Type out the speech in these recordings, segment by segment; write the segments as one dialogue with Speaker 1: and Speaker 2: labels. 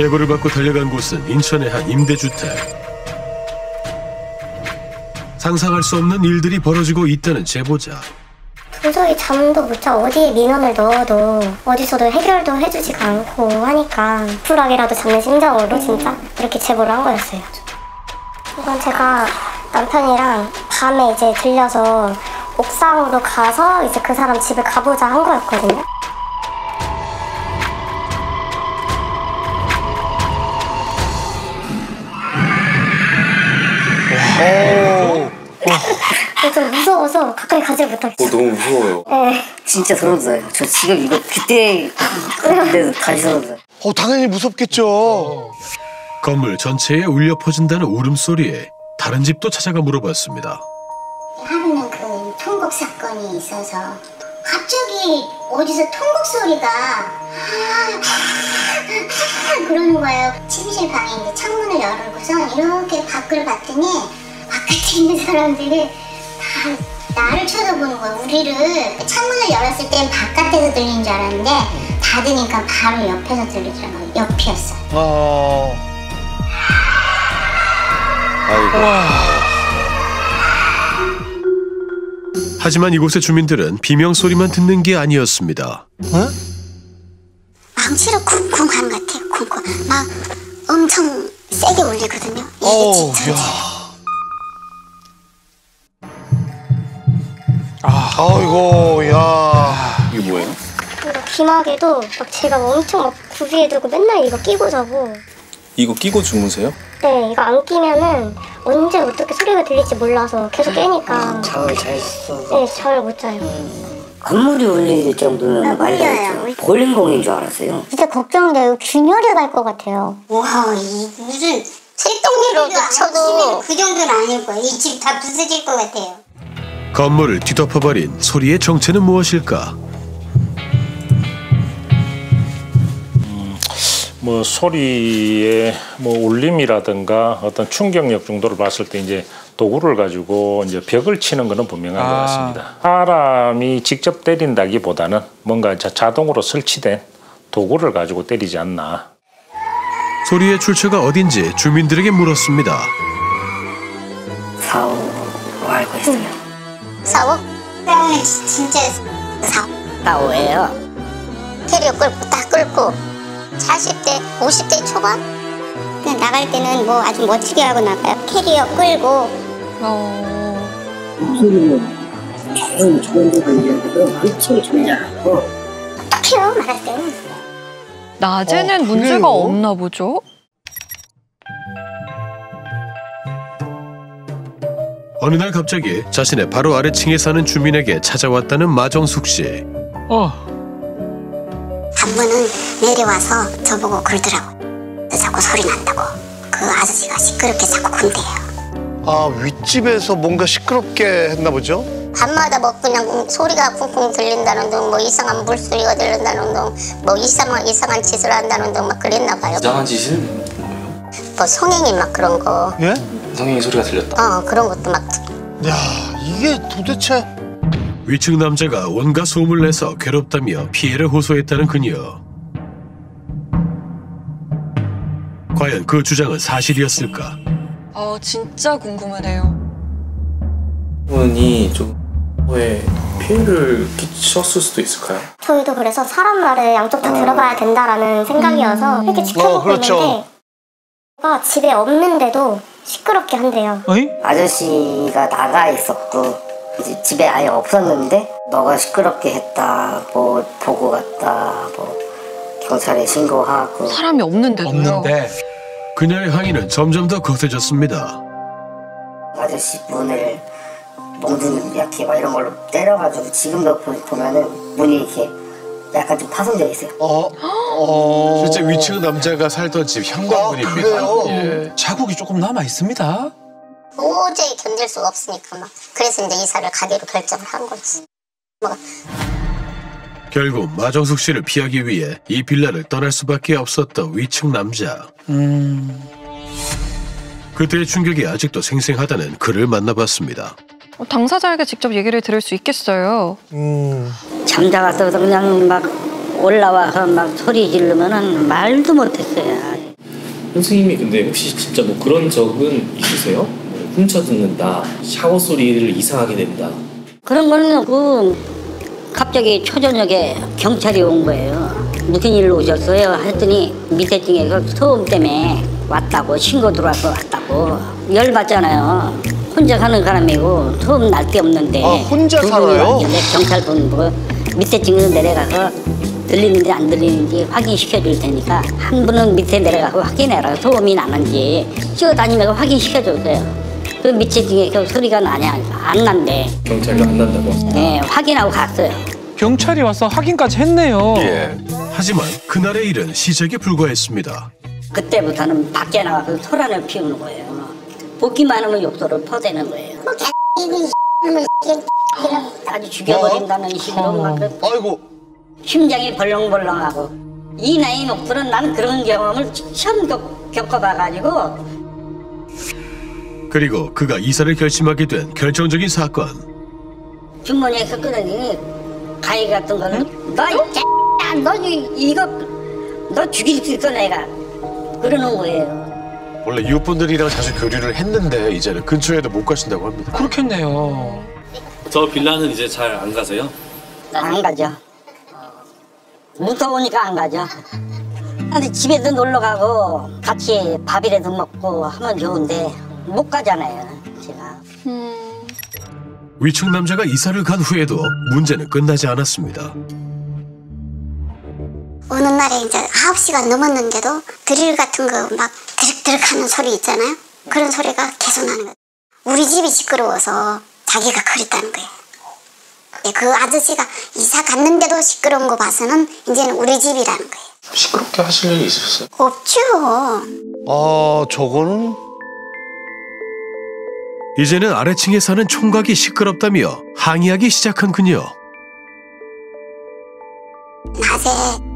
Speaker 1: 제보를 받고 달려간 곳은 인천의 한 임대주택. 상상할 수 없는 일들이 벌어지고 있다는 제보자.
Speaker 2: 도저히 잠도 못 자 어디에 민원을 넣어도 어디서도 해결도 해주지가 않고 하니까 불하게라도 잡는 심정으로 진짜 이렇게 제보를 한 거였어요. 이건 제가 남편이랑 밤에 이제 들려서 옥상으로 가서 이제 그 사람 집에 가보자 한 거였거든요. 좀 무서워서 가까이 가지 못하겠어요.
Speaker 3: 어, 너무 무서워요.
Speaker 2: 네.
Speaker 4: 진짜 소름 돋아요. 저 지금 이거 그때 그때도 다시 소름 돋아요.
Speaker 5: 어, 당연히 무섭겠죠.
Speaker 1: 건물 전체에 울려 퍼진다는 울음소리에 다른 집도 찾아가 물어봤습니다.
Speaker 6: 하루는 그 통곡 사건이 있어서 갑자기 어디서 통곡 소리가 그러는 거예요. 침실 방에 이제 창문을 열고서 이렇게 밖을 봤더니 바깥에 있는 사람들이 다 나를 쳐다보는 거예요. 우리를 창문을 열었을 땐 바깥에서 들리는 줄 알았는데 닫으니까 바로 옆에서 들리더라고요. 옆이었어요.
Speaker 5: 어.
Speaker 1: 하지만 이곳의 주민들은 비명 소리만 듣는 게 아니었습니다.
Speaker 6: 망치로 쿵쿵 하는 것 같아요. 쿵쿵. 막 엄청 세게 울리거든요. 이게
Speaker 5: 어우,
Speaker 6: 진짜.
Speaker 5: 아이고, 야.
Speaker 3: 이게 뭐예요?
Speaker 2: 그리고 귀마개도 막 제가 엄청 막 구비해 두고 맨날 이거 끼고 자고
Speaker 3: 이거 끼고 주무세요?
Speaker 2: 네 이거 안 끼면은 언제 어떻게 소리가 들릴지 몰라서 계속 깨니까
Speaker 4: 잠을 잘 써.
Speaker 2: 네 잘 못 자요
Speaker 4: 건물이 울릴 정도면 말이
Speaker 6: 울려요.
Speaker 4: 안 돼. 볼링공인 줄 알았어요.
Speaker 2: 진짜 걱정돼요 균열이 갈 것 같아요
Speaker 6: 와, 이 무슨 새똥이로도 쳐도 그 정도는 아니고 이집 다 부서질 것 같아요.
Speaker 1: 건물을 뒤덮어버린 소리의 정체는 무엇일까?
Speaker 7: 뭐 소리의 뭐 울림이라든가 어떤 충격력 정도를 봤을 때 이제 도구를 가지고 이제 벽을 치는 것은 분명한 것 같습니다. 사람이 직접 때린다기보다는 뭔가 자- 자동으로 설치된 도구를 가지고 때리지 않나.
Speaker 1: 소리의 출처가 어딘지 주민들에게 물었습니다.
Speaker 4: 사오로 알고 있어요.
Speaker 6: 사오? 싸우는 지- 진짜 사오.
Speaker 4: 사오예요.
Speaker 6: 캐리어 끌고 딱 끌고 40대, 50대 초반? 그냥 나갈 때는 뭐 아주 멋지게 하고 나가요. 캐리어 끌고
Speaker 4: 목소리는 조용 좋은 데가 이야기도 엄청 졸려하고
Speaker 6: 딱해요 말할 때는.
Speaker 8: 낮에는
Speaker 5: 어,
Speaker 8: 문제가? 없나 보죠?
Speaker 1: 어느 날 갑자기 자신의 바로 아래층에 사는 주민에게 찾아왔다는 마정숙 씨.
Speaker 6: 단문은 내려와서 저보고 그러더라고요. 자꾸 소리 난다고. 그 아저씨가 시끄럽게 자꾸 군대요.
Speaker 5: 아, 윗집에서 뭔가 시끄럽게 했나 보죠?
Speaker 6: 밤마다 뭐 그냥 소리가 쿵쿵 들린다는 둥, 뭐 이상한 물소리가 들린다는 둥, 뭐 이상한 이상한 짓을 한다는 둥 막 그랬나 봐요.
Speaker 3: 이상한 짓은 뭐예요?
Speaker 6: 뭐 성행이 막 그런 거,
Speaker 5: 예?
Speaker 3: 성행이 소리가 들렸다.
Speaker 6: 어 그런 것도 막
Speaker 5: 야, 이게 도대체.
Speaker 1: 위층 남자가 온갖 소음을 내서 괴롭다며 피해를 호소했다는 그녀. 과연 그 주장은 사실이었을까?
Speaker 8: 어, 진짜 궁금하네요.
Speaker 3: 분이 좀왜 피해를 끼쳤을 수도 있을까요?
Speaker 2: 저희도 그래서 사람 말을 양쪽 다 들어봐야 된다라는 생각이어서 이렇게 지켜보고
Speaker 5: 어, 그렇죠.
Speaker 2: 있는데 가 집에 없는데도 시끄럽게 한대요
Speaker 4: 아저씨가 나가 있었고 이제 집에 아예 없었는데 너가 시끄럽게 했다 뭐 보고 갔다 뭐 경찰에 신고하고
Speaker 8: 사람이 없는데도요.
Speaker 1: 그녀의 항의는 점점 더 거세졌습니다.
Speaker 4: 아저씨 문을 몽둥이 이렇게 막 이런 걸로 때려가지고 지금도 보- 보면은 문이 이렇게 약간 좀 파손되어 있어요.
Speaker 5: 어, 어.
Speaker 9: 실제 위층 남자가 살던 집
Speaker 5: 아,
Speaker 9: 현관문입니다.
Speaker 5: 그래요?
Speaker 9: 예.
Speaker 10: 자국이 조금 남아 있습니다.
Speaker 6: 도저히 견딜 수가 없으니까 막 그래서 이제 이사를 가기로 결정을 한 거지. 뭐
Speaker 1: 결국 마정숙 씨를 피하기 위해 이 빌라를 떠날 수밖에 없었던 위층 남자. 그때의 충격이 아직도 생생하다는 그를 만나봤습니다.
Speaker 8: 어, 당사자에게 직접 얘기를 들을 수 있겠어요.
Speaker 5: 음.
Speaker 4: 잠자가서 그냥 막 올라와서 막 소리 지르면은 말도 못했어요.
Speaker 3: 선생님이 근데 혹시 진짜 뭐 그런 적은 있으세요? 뭐 훔쳐 듣는다, 샤워 소리를 이상하게 낸다.
Speaker 11: 그런 거는 그 갑자기 초저녁에 경찰이 온 거예요. 무슨 일로 오셨어요? 했더니 밑에 층에서 소음 때문에 왔다고 신고 들어와서 왔다고 열받잖아요. 혼자 사는 사람이고 소음 날 데 없는데
Speaker 5: 아, 혼자
Speaker 11: 두 분이
Speaker 5: 살아요?
Speaker 11: 경찰 본부 밑에 층에서 내려가서 들리는지 안 들리는지 확인시켜 줄 테니까 한 분은 밑에 내려가서 확인해라 소음이 나는지 뛰어다니면서 확인시켜 줬어요. 그 밑에 층에서 소리가 나냐 안 난대.
Speaker 3: 경찰도 안 난다고.
Speaker 11: 네, 확인하고 갔어요.
Speaker 10: 경찰이 와서 확인까지 했네요.
Speaker 1: 예. 하지만 그날의 일은 시작에 불과했습니다.
Speaker 11: 그때부터는 밖에 나가서 소란을 피우는 거예요. 보기만 하면 욕설을 퍼대는 거예요. 아주 죽여버린다는 식으로 막 그-
Speaker 5: 아이고.
Speaker 11: 심장이 벌렁벌렁하고 이 나이 먹들은 난 그런 경험을 처음 겪- 겪어봐가지고
Speaker 1: 그리고 그가 이사를 결심하게 된 결정적인 사건.
Speaker 11: 주머니에서 꺼내더니 가위 같은 거를 너이 X야 너 이- 이거 너 죽일 수 있어 내가 그러는 거예요.
Speaker 1: 원래 이웃분들이랑 자주 교류를 했는데 이제는 근처에도 못 가신다고 합니다.
Speaker 10: 그렇겠네요.
Speaker 3: 저 빌라는 이제 잘 안 가세요?
Speaker 11: 안 가죠. 무서우니까 안 가죠. 근데 집에도 놀러 가고 같이 밥이라도 먹고 하면 좋은데 못 가잖아요. 제가.
Speaker 1: 위층 남자가 이사를 간 후에도 문제는 끝나지 않았습니다.
Speaker 2: 어느 날에 이제 9시가 넘었는데도 드릴 같은 거 막 드륵드륵 하는 소리 있잖아요. 그런 소리가 계속 나는 거예요. 우리 집이 시끄러워서 자기가 그랬다는 거예요. 예, 그 아저씨가 이사 갔는데도 시끄러운 거 봐서는 이제는 우리 집이라는 거예요.
Speaker 3: 시끄럽게 하실 일이 있으셨어요?
Speaker 2: 없죠.
Speaker 5: 아, 저거는
Speaker 1: 이제는 아래층에 사는 총각이 시끄럽다며 항의하기 시작한 그녀.
Speaker 2: 낮에 내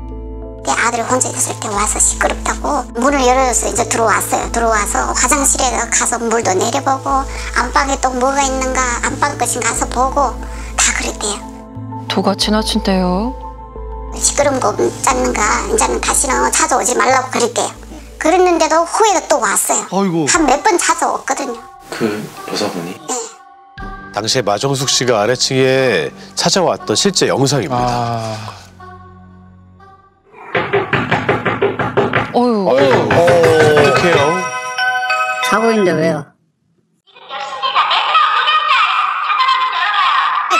Speaker 2: 아들이 혼자 있을 때 와서 시끄럽다고 문을 열어줘서 이제 들어왔어요. 들어와서 화장실에 가서 물도 내려보고 안방에 또 뭐가 있는가 안방 것인 가서 보고 다 그랬대요.
Speaker 8: 도가 지나친대요.
Speaker 2: 시끄러운 거 짰는가 이제는 다시는 찾아오지 말라고 그랬대요. 그랬는데도 후에 또 왔어요.
Speaker 5: 아이고.
Speaker 2: 한 몇 번 찾아왔거든요.
Speaker 3: 그 여자분이?
Speaker 1: 당시에 마정숙 씨가 아래층에 찾아왔던 실제 영상입니다.
Speaker 10: 아,
Speaker 11: 자고 있는데 왜요?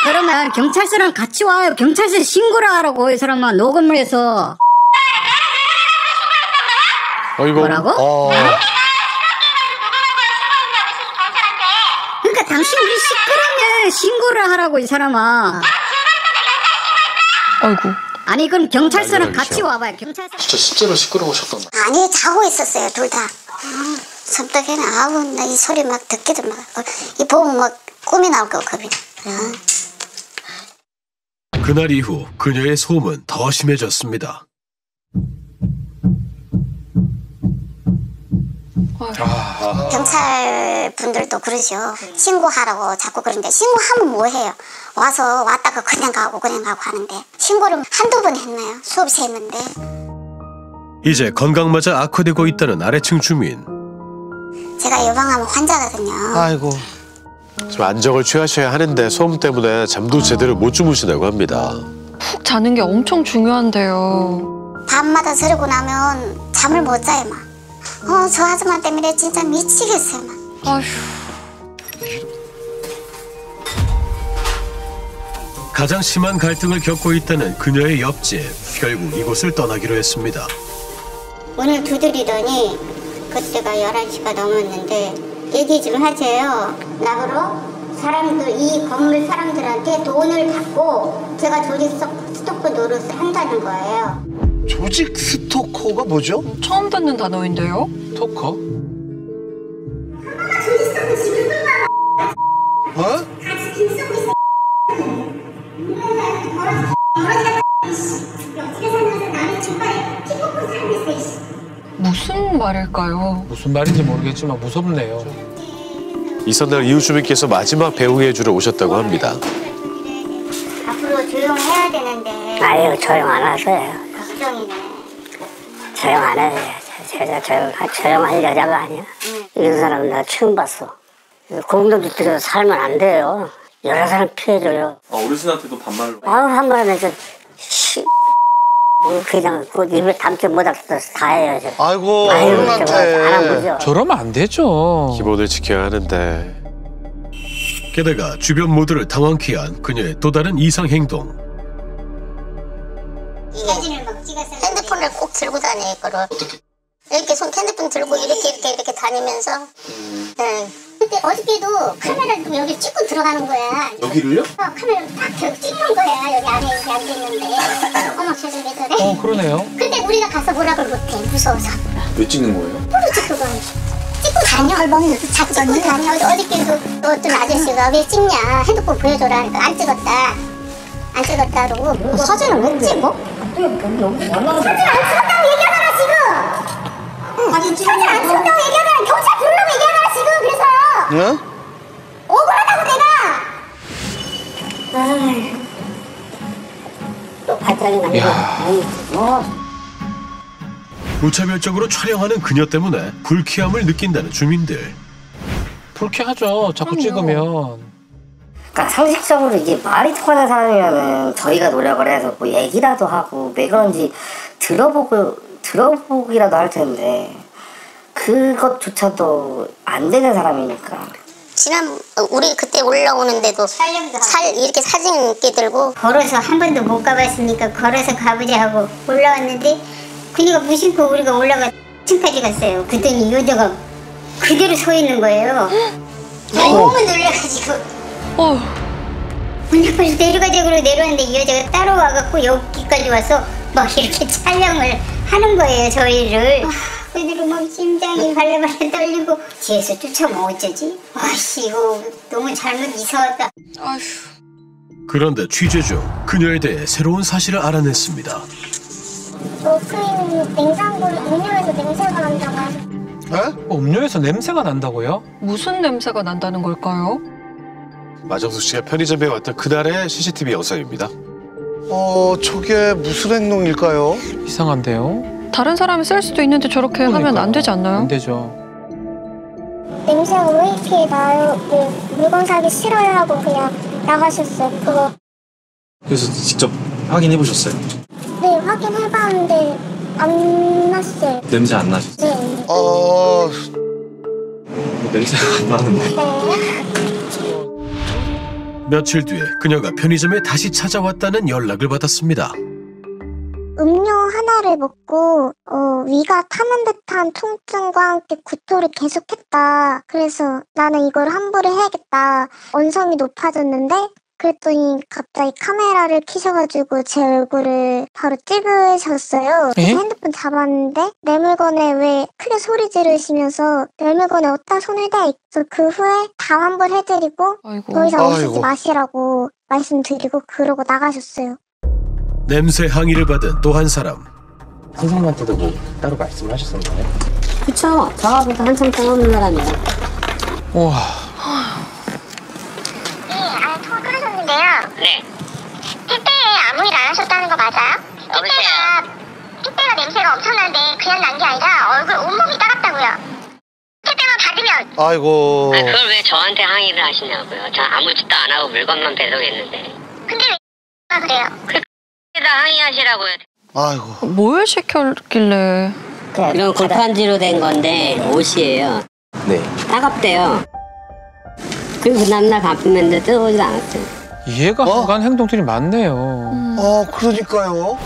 Speaker 11: 그러면 경찰서랑 같이 와요. 경찰서에 신고를 하라고 이 사람아 녹음을 해서
Speaker 1: 어이구.
Speaker 11: 뭐라고?
Speaker 5: 어,
Speaker 11: 그러니까 당신이 시끄러면 신고를 하라고 이 사람아.
Speaker 8: 아이고.
Speaker 11: 아니 그럼 경찰서랑 같이. 와봐요. 경찰서.
Speaker 3: 진짜 실제로 시끄러우셨던 거
Speaker 2: 아니 자고 있었어요 둘 다. 음, 섬뜩에는 아우 나 이 소리 막 듣기도 막이 보면 막 꿈이 나올 거 겁이. 나. 어.
Speaker 1: 그날 이후 그녀의 소음은 더 심해졌습니다.
Speaker 2: 경찰 분들도 그러죠. 신고하라고 자꾸 그러는데 신고하면 뭐해요? 와서 왔다가 그냥 가고 그냥 가고 하는데 신고를 한두 번 했나요? 수없이 했는데
Speaker 1: 이제 건강마저 악화되고 있다는 아래층 주민.
Speaker 2: 제가 예방암 환자거든요.
Speaker 5: 아이고.
Speaker 1: 좀 안정을 취하셔야 하는데 소음 때문에 잠도 제대로 못 주무신다고 합니다.
Speaker 8: 푹 자는 게 엄청 중요한데요.
Speaker 2: 밤마다 저러고 나면 잠을 못 자요 막. 어 저 아줌마 때문에 진짜 미치겠어요 막.
Speaker 8: 아휴.
Speaker 1: 가장 심한 갈등을 겪고 있다는 그녀의 옆집. 결국 이곳을 떠나기로 했습니다.
Speaker 2: 문을 두드리더니 그때가 11시가 넘었는데 얘기 좀 하세요. 나보러 사람들 이 건물 사람들한테 돈을 받고 제가 조직 스토- 스토커 노릇을 한다는 거예요.
Speaker 5: 조직 스토커가 뭐죠?
Speaker 8: 처음 듣는 단어인데요.
Speaker 10: 토커?
Speaker 5: 어?
Speaker 8: 무슨 말일까요?
Speaker 10: 무슨 말인지 모르겠지만 무섭네요.
Speaker 1: 이삿날 이웃 주민께서 마지막 배웅해 주러 오셨다고 합니다.
Speaker 2: 앞으로 조용해야 되는데
Speaker 11: 아유 조용 안 하세요.
Speaker 2: 걱정이네.
Speaker 11: 조용 안 해요. 제가 조용, 조용할 여자가 아니야. 이런 사람 나 처음 봤어. 공동주택에서 살면 안 돼요. 여러 사람 피해줘요.
Speaker 3: 아, 어르신한테도 반말로.
Speaker 11: 해서 씨 그냥 그 입에 담지 못하겠어 다 해요. 저.
Speaker 5: 아이고 어른한테.
Speaker 10: 저러면 안 되죠.
Speaker 9: 기본을 지켜야 하는데
Speaker 1: 게다가 주변 모두를 당황케 한 그녀의 또 다른 이상 행동.
Speaker 2: 사진을 막 찍어서 핸드폰을 꼭 들고 이거를 어떻게? 이렇게 손 핸드폰 들고 이렇게 이렇게 이렇게 다니면서 네. 근데 어저께도 카메라를 여기 찍고 들어가는 거야
Speaker 3: 여기를요?
Speaker 2: 어, 카메라를 딱 찍는 거야 여기 안에 이렇게 앉아있는데 왜 저래
Speaker 10: 어 그러네요.
Speaker 2: 근데 우리가 가서 뭐라고 못해? 무서워서.
Speaker 3: 왜 찍는 거예요?
Speaker 2: 찍고 가 찍고 다녀 할머니 다 찍고 다녀 어저께도 또 어떤 아저씨가 왜 찍냐? 핸드폰 보여줘라 하니까 안 찍었다. 안 찍었다 그러고 사진을 왜 찍어? 사진 안 찍었다고 얘기하잖아 지금. 사진 안 찍었다고 얘기하잖아 경찰 부르라고 얘기하잖아 지금. 그래서.
Speaker 5: 응?
Speaker 2: 억울하다고 내가.
Speaker 11: 또 나는
Speaker 10: 야.
Speaker 11: 뭐
Speaker 1: 무차별적으로 촬영하는 그녀 때문에 불쾌함을 느낀다는 주민들.
Speaker 10: 불쾌하죠. 자꾸 찍으면.
Speaker 11: 그러니까 상식적으로 이게 말이 통하는 사람이면은 저희가 노력을 해서 뭐 얘기라도 하고 왜 그런지 들어보고 들어보기라도 할 텐데 그것조차도 안 되는 사람이니까
Speaker 2: 지난 어, 우리 그때 올라오는데도 살 이렇게 사진 이렇게 들고 걸어서 한 번도 못 가봤으니까 걸어서 가보자 하고 올라왔는데 그니까 무심코 우리가 올라가 층까지 갔어요. 그랬더니 이 여자가 그대로 서 있는 거예요. 너무 놀라가지고.
Speaker 8: 어,
Speaker 2: 문 앞에서 내려가자 그러고 내려왔는데 이 여자가 따라와갖고 여기까지 와서 막 이렇게 촬영을 하는 거예요 저희를. 아, 그대로 막 심장이 발레발레 떨리고 뒤에서 쫓아오면 어쩌지? 아씨 이거 너무 잘못 이상하다
Speaker 8: 아휴.
Speaker 1: 그런데 취재 중 그녀에 대해 새로운 사실을 알아냈습니다.
Speaker 12: 로크인 냉장고를 음료에서 냄새가 난다고 해서
Speaker 5: 에?
Speaker 10: 어, 음료에서 냄새가 난다고요?
Speaker 8: 무슨 냄새가 난다는 걸까요?
Speaker 9: 마정숙 씨가 편의점에 왔던 그날의 CCTV 영상입니다.
Speaker 5: 어 저게 무슨 행동일까요?
Speaker 10: 이상한데요?
Speaker 8: 다른 사람이 쓸 수도 있는데 저렇게 하면 안 되지 않나요?
Speaker 10: 안 되죠.
Speaker 12: 냄새가 왜 이렇게 나요? 네, 물건 사기 싫어요 하고 그냥 나가셨어요. 그거
Speaker 3: 그래서 직접 확인해 보셨어요?
Speaker 12: 네 확인해 봤는데 안 났어요.
Speaker 3: 냄새 안 나죠?
Speaker 12: 네.
Speaker 5: 어
Speaker 3: 냄새가 안 나는데.
Speaker 12: 네.
Speaker 1: 며칠 뒤에 그녀가 편의점에 다시 찾아왔다는 연락을 받았습니다.
Speaker 12: 음료 하나를 먹고 어, 위가 타는 듯한 통증과 함께 구토를 계속했다. 그래서 나는 이걸 환불을 해야겠다. 원성이 높아졌는데 그랬더니 갑자기 카메라를 켜셔가지고 제 얼굴을 바로 찍으셨어요. 핸드폰 잡았는데 내 물건에 왜 크게 소리 지르시면서 내 물건에 어디다 손을 대? 그래서 그 후에 다 환불해드리고
Speaker 8: 아이고.
Speaker 12: 더 이상 오시지
Speaker 5: 아이고.
Speaker 12: 마시라고 말씀드리고 그러고 나가셨어요.
Speaker 1: 냄새 항의를 받은 또 한 사람.
Speaker 3: 선생님한테도 뭐 따로 말씀하셨었나요?
Speaker 11: 그쵸 저하고도 한참 떠오르는 사람이에요
Speaker 10: 와.
Speaker 2: 네, 아, 통화 끊으셨는데요.
Speaker 11: 네
Speaker 2: 택배에 아무 일 안 하셨다는 거 맞아요? 택배가 택배가 냄새가 엄청난데 그냥 난 게 아니라 얼굴 온몸이 따갑다고요. 택배만 받으면
Speaker 5: 아이고
Speaker 11: 아, 그걸 왜 저한테 항의를 하시냐고요 저 아무 짓도 안 하고 물건만 배송했는데
Speaker 2: 근데 왜 그래요?
Speaker 11: 다 항의하시라고요
Speaker 5: 아이고
Speaker 8: 뭘 시켰길래.
Speaker 11: 이런 골판지로 된 건데 옷이에요
Speaker 3: 네.
Speaker 11: 따갑대요 그리고 그 다음날 바쁘면데 뜨거우지도 않았어요
Speaker 10: 이해가
Speaker 5: 어?
Speaker 10: 안 가는 행동들이 많네요.
Speaker 5: 어 그러니까요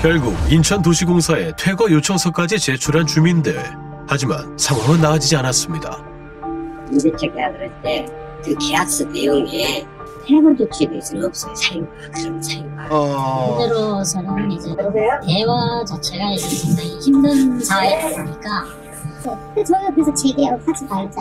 Speaker 1: 결국 인천도시공사에 퇴거 요청서까지 제출한 주민들. 하지만 상황은 나아지지 않았습니다.
Speaker 11: 임대차 계약을 할 때 그 계약서 내용에 해본 조치가 있으면 없어요 사유가 그런 사유가
Speaker 5: 어
Speaker 13: 그대로서는 이제 대화 자체가 이제 상당히 힘든 사회다 보니까
Speaker 2: 저희가 그래서 재계약하지 말자.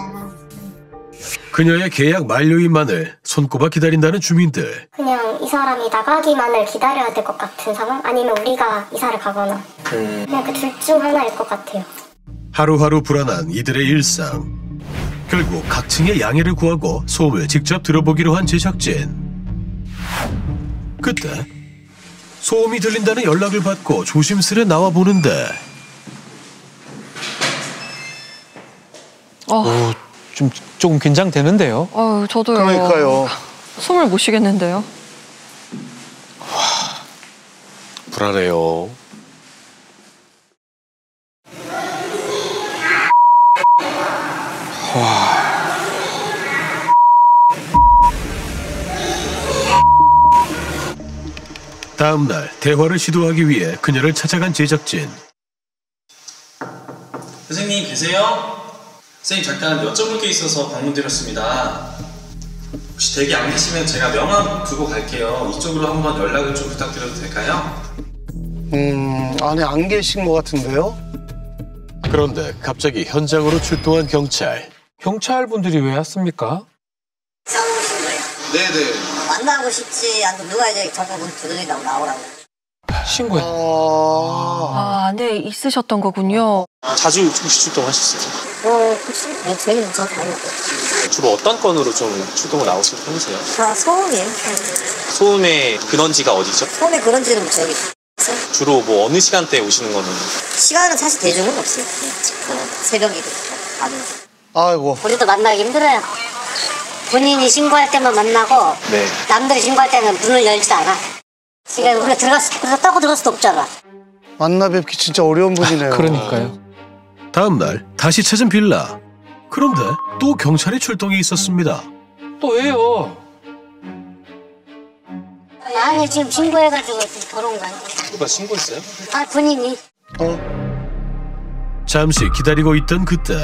Speaker 1: 그녀의 계약 만료일만을 손꼽아 기다린다는 주민들.
Speaker 12: 그냥 이 사람이 나가기만을 기다려야 될 것 같은 상황? 아니면 우리가 이사를 가거나
Speaker 3: 음,
Speaker 12: 그냥 그 둘 중 하나일 것 같아요.
Speaker 1: 하루하루 불안한 이들의 일상. 결국 각 층의 양해를 구하고 소음을 직접 들어보기로 한 제작진. 그때 소음이 들린다는 연락을 받고 조심스레 나와 보는데
Speaker 8: 어,
Speaker 10: 오, 좀 조금 긴장되는데요.
Speaker 8: 어, 저도요.
Speaker 5: 그러니까요.
Speaker 8: 숨을 못 쉬겠는데요.
Speaker 9: 불안해요.
Speaker 1: 다음 날 대화를 시도하기 위해 그녀를 찾아간 제작진.
Speaker 14: 선생님 계세요? 선생님 잠깐 여쭤볼 게 있어서 방문드렸습니다. 혹시 대기 안 계시면 제가 명함 두고 갈게요. 이쪽으로 한번 연락을 좀 부탁드려도 될까요?
Speaker 5: 음, 안에 안 계신 것 같은데요?
Speaker 1: 그런데 갑자기 현장으로 출동한 경찰.
Speaker 10: 경찰분들이 왜 왔습니까?
Speaker 15: 싸우신 거예요?
Speaker 5: 네네.
Speaker 15: 만나고 싶지 않고 누가 이제 문 두드린다고 나오라고.
Speaker 10: 신고해.
Speaker 8: 아, 안에 있으셨던 거군요.
Speaker 3: 자주 혹시 출동 하셨어요?
Speaker 15: 어, 혹시 네, 저희는 저 다니고.
Speaker 3: 주로 어떤 건으로 좀 출동을 나오시는 편이세요?
Speaker 15: 다 소음이에요.
Speaker 3: 소음의 근원지가 어디죠?
Speaker 15: 소음의 그런지는 저기
Speaker 3: 주로 뭐 어느 시간대에 오시는 거는
Speaker 15: 시간은 사실 대중은 없어요. 그냥 새벽이고.
Speaker 5: 아이고.
Speaker 13: 우리도 만나기 힘들어요. 본인이 신고할 때만 만나고
Speaker 3: 네.
Speaker 13: 남들이 신고할 때는 문을 열지 않아. 그러니까 우리가 들어갔, 그래서 따고 들어갈 수도 없잖아.
Speaker 5: 만나 뵙기 진짜 어려운 분이네요.
Speaker 10: 그러니까요.
Speaker 1: 다음 날 다시 찾은 빌라. 그런데 또 경찰이 출동해 있었습니다.
Speaker 10: 또 왜요?
Speaker 13: 아니 지금 신고해가지고 지금 더러운 거 아니야?
Speaker 3: 누가 신고했어요?
Speaker 13: 아 본인이.
Speaker 1: 잠시 기다리고 있던 그때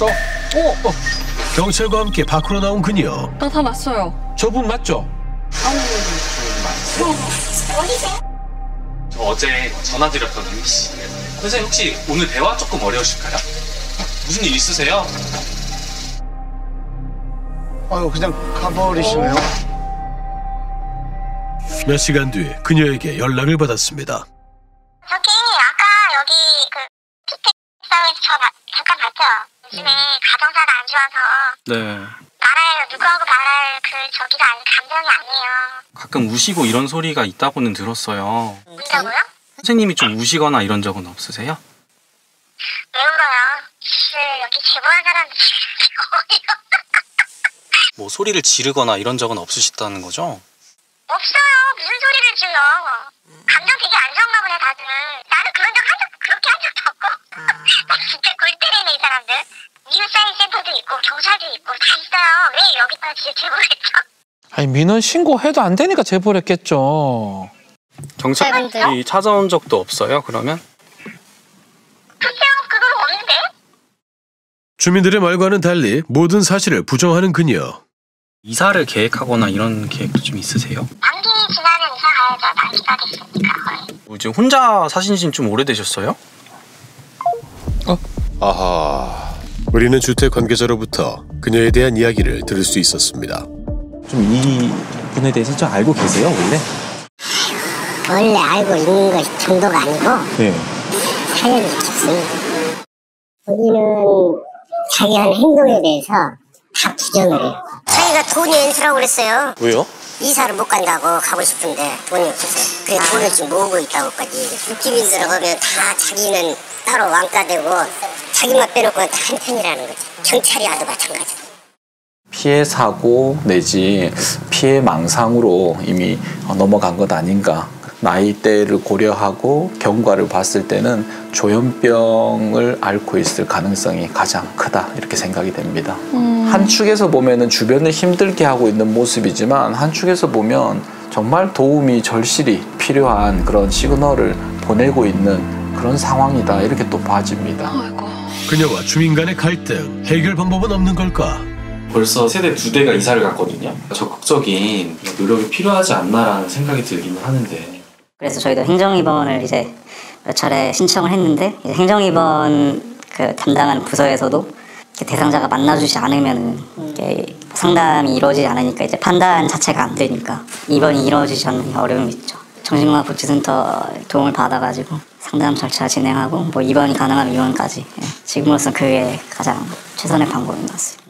Speaker 10: 어, 어, 어.
Speaker 1: 경찰과 함께 밖으로 나온 그녀.
Speaker 8: 나타났어요.
Speaker 10: 저분 맞죠?
Speaker 14: 저 어제 전화드렸던 은희 씨. 선생님 혹시 오늘 대화 조금 어려우실까요? 무슨 일 있으세요?
Speaker 5: 아유, 그냥 가버리시네요.
Speaker 1: 몇 시간 뒤 그녀에게 연락을 받았습니다.
Speaker 2: 좋아서
Speaker 14: 네.
Speaker 2: 말할 누구하고 말할 그 저기가 아니 감정이 아니에요.
Speaker 14: 가끔 우시고 이런 소리가 있다고는 들었어요.
Speaker 2: 운다고요?
Speaker 14: 선생님이 좀 우시거나 이런 적은 없으세요?
Speaker 2: 왜 울어요? 그 여기 제보한 사람들이 어이가
Speaker 14: 뭐 소리를 지르거나 이런 적은 없으시다는 거죠?
Speaker 2: 없어요. 무슨 소리를 질러? 감정 되게 안 좋은가 보네 다들. 나는 그런 적 한 적 그렇게 한 적도 없고. 나 진짜 골 때리네 이 사람들. 뉴사인 센터도 있고 경찰도 있고 다 있어요. 왜 여기다 진짜 제보를 했죠?
Speaker 10: 아니 민원 신고해도 안 되니까 제보를 했겠죠.
Speaker 14: 경찰이 찾아온 적도 없어요, 그러면?
Speaker 2: 글쎄요 그건 없는데.
Speaker 1: 주민들의 말과는 달리 모든 사실을 부정하는 그녀.
Speaker 14: 이사를 계획하거나 이런 계획도 좀 있으세요?
Speaker 2: 만기 지나면 이사 가야죠. 만기가 됐으니까 거의.
Speaker 14: 뭐 지금 혼자 사신 지는 좀 오래되셨어요?
Speaker 1: 아하. 우리는 주택 관계자로부터 그녀에 대한 이야기를 들을 수 있었습니다.
Speaker 16: 좀 이 분에 대해서 좀 알고 계세요, 원래?
Speaker 13: 원래 알고 있는 것 정도가 아니고
Speaker 16: 네.
Speaker 13: 사연이 깊습니다. 본인은 자기 하는 행동에 대해서 다 부정을 해요. 자기가 돈이 엔수라고 그랬어요.
Speaker 14: 왜요?
Speaker 13: 이사를 못 간다고 가고 싶은데 돈이 없어서 그래 돈을 지금 모으고 있다고까지 육지민 들어가면 다 자기는 따로 왕따되고 자기만 빼놓고는 다 한편이라는 거지 경찰이 와도 마찬가지
Speaker 16: 피해 사고 내지 피해 망상으로 이미 넘어간 것 아닌가. 나이대를 고려하고 경과를 봤을 때는 조현병을 앓고 있을 가능성이 가장 크다 이렇게 생각이 됩니다. 한 축에서 보면은 주변을 힘들게 하고 있는 모습이지만 한 축에서 보면 정말 도움이 절실히 필요한 그런 시그널을 보내고 있는 그런 상황이다 이렇게 또 봐집니다.
Speaker 1: 그녀와 주민 간의 갈등, 해결 방법은 없는 걸까?
Speaker 3: 벌써 세대 두 대가 이사를 갔거든요. 적극적인 노력이 필요하지 않나라는 생각이 들기는 하는데
Speaker 11: 그래서 저희도 행정입원을 이제 몇 차례 신청을 했는데 이제 행정입원 그 담당하는 부서에서도 대상자가 만나주지 않으면 이게 상담이 이루어지지 않으니까 이제 판단 자체가 안 되니까 입원이 이루어지지 않는 어려움이 있죠. 정신건강복지센터 도움을 받아가지고 상담 절차 진행하고 뭐 입원이 가능하면 입원까지 예. 지금으로서는 그게 가장 최선의 방법인 것 같습니다.